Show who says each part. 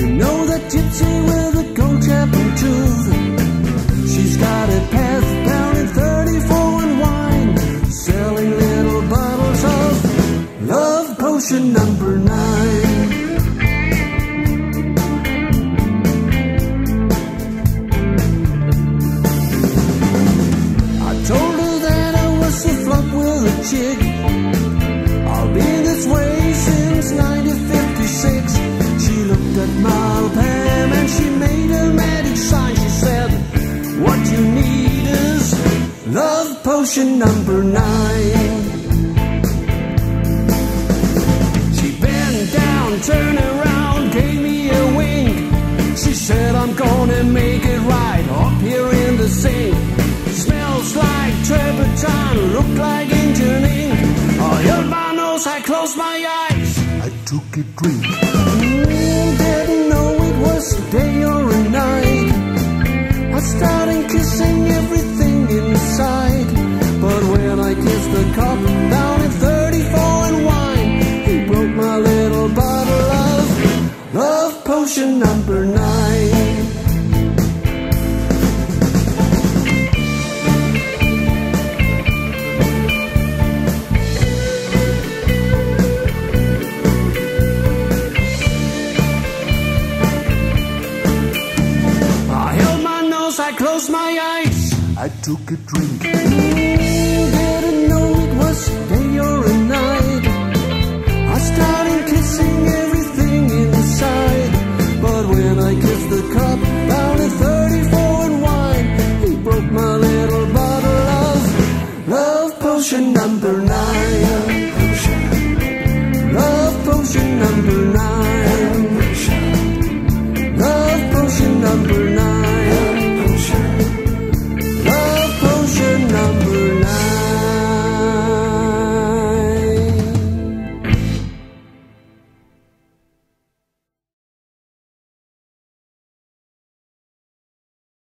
Speaker 1: You know that tipsy with a cold chap and. She's got it. path. Number nine. She bent down, turned around, gave me a wink. She said, I'm gonna make it right up here in the sink. Smells like turpentine, look like engine ink. I held my nose, I closed my eyes. I took a drink. Mm, didn't know it was a day or a night. I started kissing everything potion number nine. I held my nose, I closed my eyes. I took a drink. Number